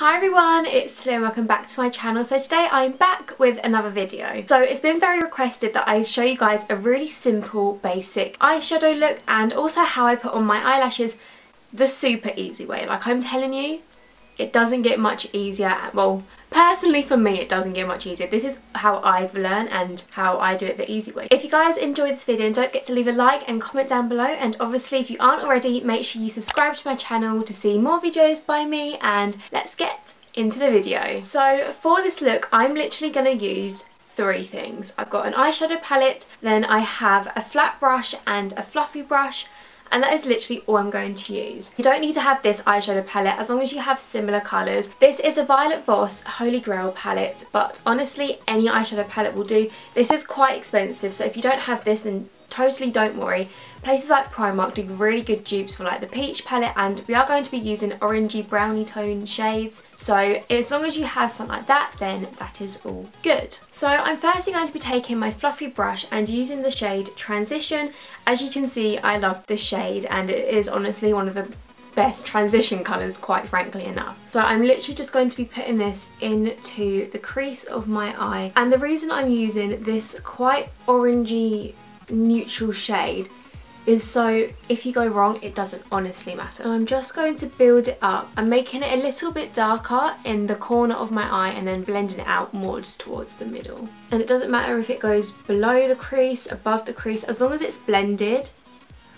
Hi everyone, it's Talia and welcome back to my channel. So today I'm back with another video. So it's been very requested that I show you guys a really simple basic eyeshadow look and also how I put on my eyelashes the super easy way. Like I'm telling you, it doesn't get much easier. Well, personally for me it doesn't get much easier. This is how I've learned and how I do it the easy way. If you guys enjoyed this video don't forget to leave a like and comment down below and obviously if you aren't already make sure you subscribe to my channel to see more videos by me and let's get into the video. So for this look I'm literally going to use three things. I've got an eyeshadow palette, then I have a flat brush and a fluffy brush and that is literally all I'm going to use. You don't need to have this eyeshadow palette as long as you have similar colours. This is a Violet Voss Holy Grail palette but honestly any eyeshadow palette will do. This is quite expensive so if you don't have this then totally don't worry. Places like Primark do really good dupes for like the peach palette and we are going to be using orangey brownie tone shades so as long as you have something like that then that is all good. So I'm firstly going to be taking my fluffy brush and using the shade Transition. As you can see I love this shade and it is honestly one of the best transition colours quite frankly enough. So I'm literally just going to be putting this into the crease of my eye and the reason I'm using this quite orangey neutral shade is so if you go wrong it doesn't honestly matter. And I'm just going to build it up. I'm making it a little bit darker in the corner of my eye and then blending it out more just towards the middle. And it doesn't matter if it goes below the crease, above the crease, as long as it's blended.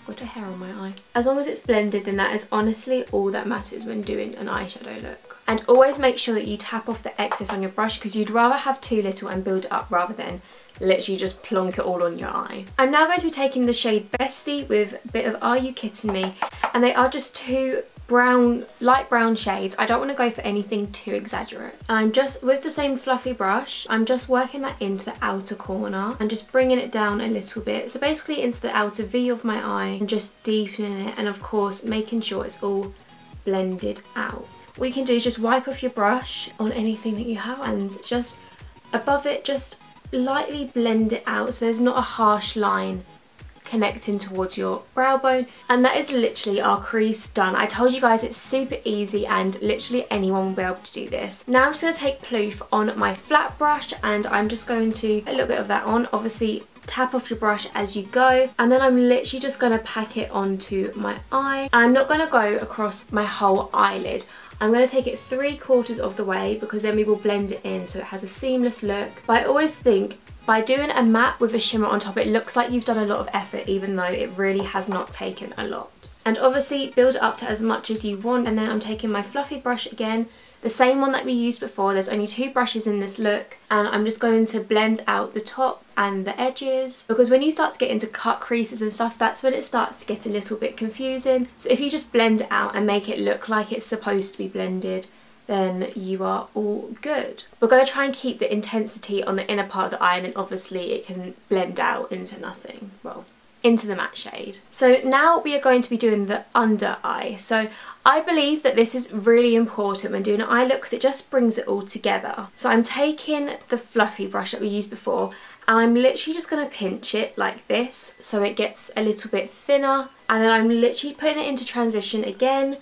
I've got a hair on my eye. As long as it's blended then that is honestly all that matters when doing an eyeshadow look. And always make sure that you tap off the excess on your brush because you'd rather have too little and build it up rather than literally just plonk it all on your eye. I'm now going to be taking the shade Bestie with a bit of Are You Kidding Me and they are just two brown, light brown shades. I don't want to go for anything too exaggerate. And I'm just, with the same fluffy brush, I'm just working that into the outer corner and just bringing it down a little bit. So basically into the outer V of my eye and just deepening it and of course making sure it's all blended out. What you can do is just wipe off your brush on anything that you have and just above it just lightly blend it out so there's not a harsh line connecting towards your brow bone and that is literally our crease done. I told you guys it's super easy and literally anyone will be able to do this. Now I'm just going to take Ploof on my flat brush and I'm just going to put a little bit of that on. Obviously tap off your brush as you go and then I'm literally just going to pack it onto my eye. I'm not going to go across my whole eyelid. I'm going to take it three quarters of the way because then we will blend it in so it has a seamless look. But I always think by doing a matte with a shimmer on top it looks like you've done a lot of effort even though it really has not taken a lot. And obviously build up to as much as you want and then I'm taking my fluffy brush again the same one that we used before. There's only two brushes in this look and I'm just going to blend out the top and the edges because when you start to get into cut creases and stuff that's when it starts to get a little bit confusing. So if you just blend it out and make it look like it's supposed to be blended then you are all good. We're going to try and keep the intensity on the inner part of the eye and then obviously it can blend out into nothing. Well, into the matte shade. So now we are going to be doing the under eye. So I believe that this is really important when doing an eye look because it just brings it all together. So I'm taking the fluffy brush that we used before and I'm literally just going to pinch it like this so it gets a little bit thinner and then I'm literally putting it into transition again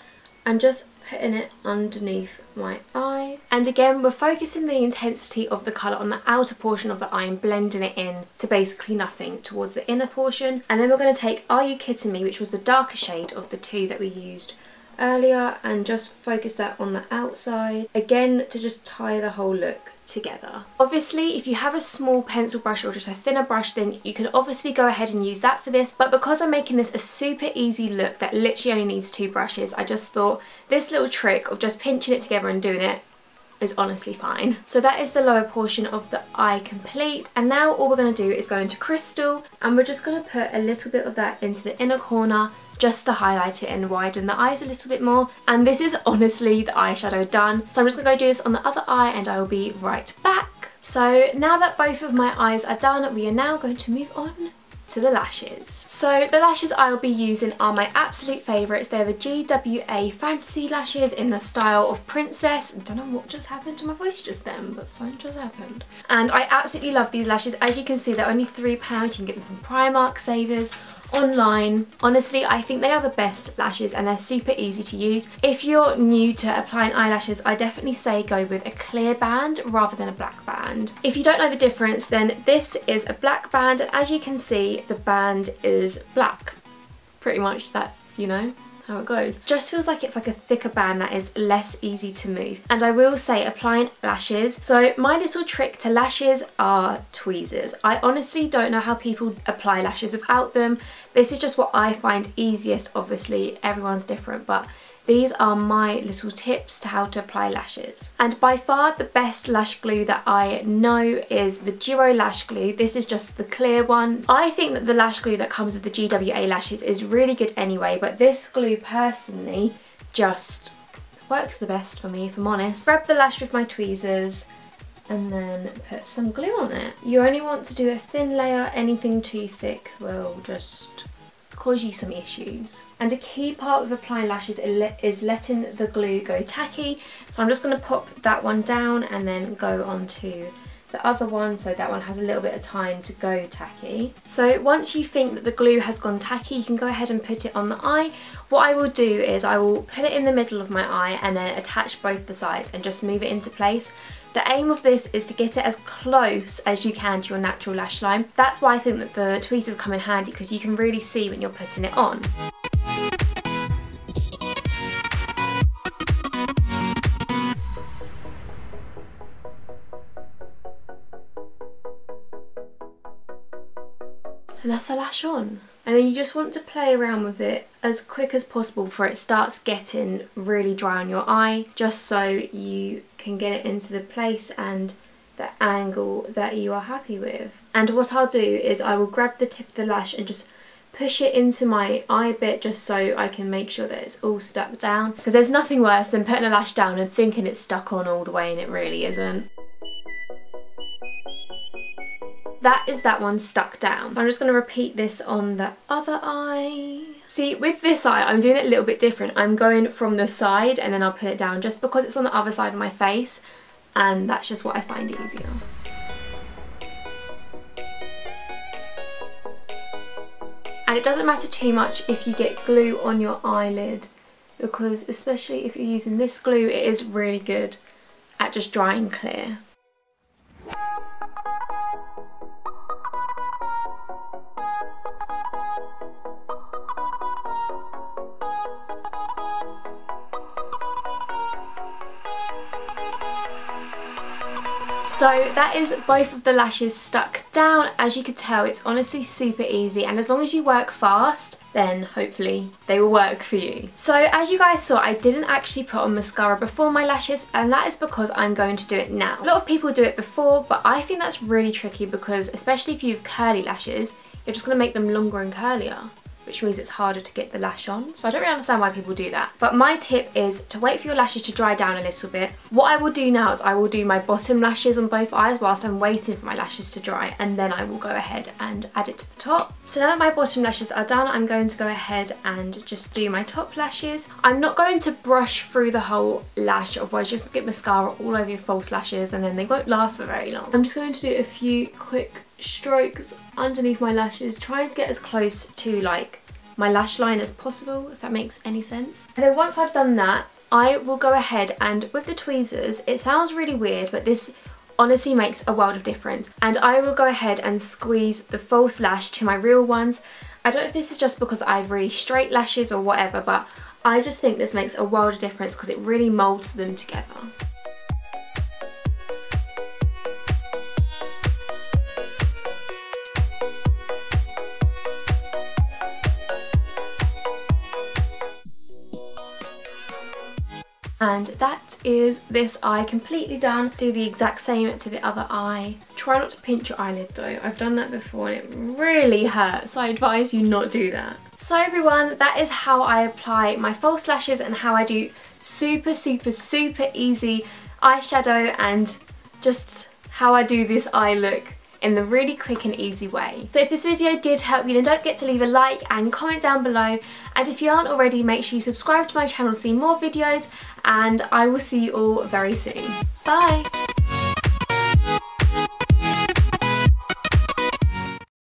and just putting it underneath my eye. And again, we're focusing the intensity of the colour on the outer portion of the eye and blending it in to basically nothing towards the inner portion. And then we're going to take Are You Kidding Me, which was the darker shade of the two that we used earlier and just focus that on the outside. Again, to just tie the whole look together. Obviously, if you have a small pencil brush or just a thinner brush, then you can obviously go ahead and use that for this. But because I'm making this a super easy look that literally only needs two brushes, I just thought this little trick of just pinching it together and doing it is honestly fine. So that is the lower portion of the eye complete. And now all we're going to do is go into Crystal and we're just going to put a little bit of that into the inner corner just to highlight it and widen the eyes a little bit more. And this is honestly the eyeshadow done. So I'm just to go do this on the other eye and I will be right back. So now that both of my eyes are done, we are now going to move on to the lashes. So the lashes I'll be using are my absolute favourites. They're the GWA Fantasy lashes in the style of Princess. I don't know what just happened to my voice just then, but something just happened. And I absolutely love these lashes. As you can see, they're only £3. You can get them from Primark, Savers, online. Honestly, I think they are the best lashes and they're super easy to use. If you're new to applying eyelashes, I definitely say go with a clear band rather than a black band. If you don't know the difference, then this is a black band and as you can see, the band is black. Pretty much that's, you know, how it goes. Just feels like it's like a thicker band that is less easy to move. And I will say applying lashes. So my little trick to lashes are tweezers. I honestly don't know how people apply lashes without them. This is just what I find easiest. Obviously everyone's different but these are my little tips to how to apply lashes. And by far the best lash glue that I know is the Duo Lash Glue. This is just the clear one. I think that the lash glue that comes with the GWA lashes is really good anyway, but this glue personally just works the best for me if I'm honest. Grab the lash with my tweezers and then put some glue on it. You only want to do a thin layer, anything too thick will just cause you some issues. And a key part of applying lashes is letting the glue go tacky. So I'm just going to pop that one down and then go on to the other one so that one has a little bit of time to go tacky. So once you think that the glue has gone tacky you can go ahead and put it on the eye. What I will do is I will put it in the middle of my eye and then attach both the sides and just move it into place. The aim of this is to get it as close as you can to your natural lash line. That's why I think that the tweezers come in handy because you can really see when you're putting it on. And that's a lash on and then you just want to play around with it as quick as possible before it starts getting really dry on your eye just so you can get it into the place and the angle that you are happy with. And what I'll do is I will grab the tip of the lash and just push it into my eye bit just so I can make sure that it's all stuck down because there's nothing worse than putting a lash down and thinking it's stuck on all the way and it really isn't. That is that one stuck down. I'm just going to repeat this on the other eye. See, with this eye, I'm doing it a little bit different. I'm going from the side and then I'll put it down just because it's on the other side of my face and that's just what I find easier. And it doesn't matter too much if you get glue on your eyelid because especially if you're using this glue, it is really good at just drying clear. So that is both of the lashes stuck down. As you could tell, it's honestly super easy. And as long as you work fast, then hopefully they will work for you. So as you guys saw, I didn't actually put on mascara before my lashes and that is because I'm going to do it now. A lot of people do it before, but I think that's really tricky because especially if you have curly lashes, you're just going to make them longer and curlier which means it's harder to get the lash on. So I don't really understand why people do that. But my tip is to wait for your lashes to dry down a little bit. What I will do now is I will do my bottom lashes on both eyes whilst I'm waiting for my lashes to dry and then I will go ahead and add it to the top. So now that my bottom lashes are done, I'm going to go ahead and just do my top lashes. I'm not going to brush through the whole lash, otherwise just get mascara all over your false lashes and then they won't last for very long. I'm just going to do a few quick strokes underneath my lashes, trying to get as close to like my lash line as possible, if that makes any sense. And then once I've done that, I will go ahead and with the tweezers, it sounds really weird, but this honestly makes a world of difference. And I will go ahead and squeeze the false lash to my real ones. I don't know if this is just because I have really straight lashes or whatever, but I just think this makes a world of difference because it really molds them together. That is this eye completely done. Do the exact same to the other eye. Try not to pinch your eyelid though. I've done that before and it really hurts so I advise you not to do that. So everyone, that is how I apply my false lashes and how I do super, super, super easy eyeshadow and just how I do this eye look in the really quick and easy way. So if this video did help you then don't forget to leave a like and comment down below and if you aren't already make sure you subscribe to my channel to see more videos and I will see you all very soon. Bye!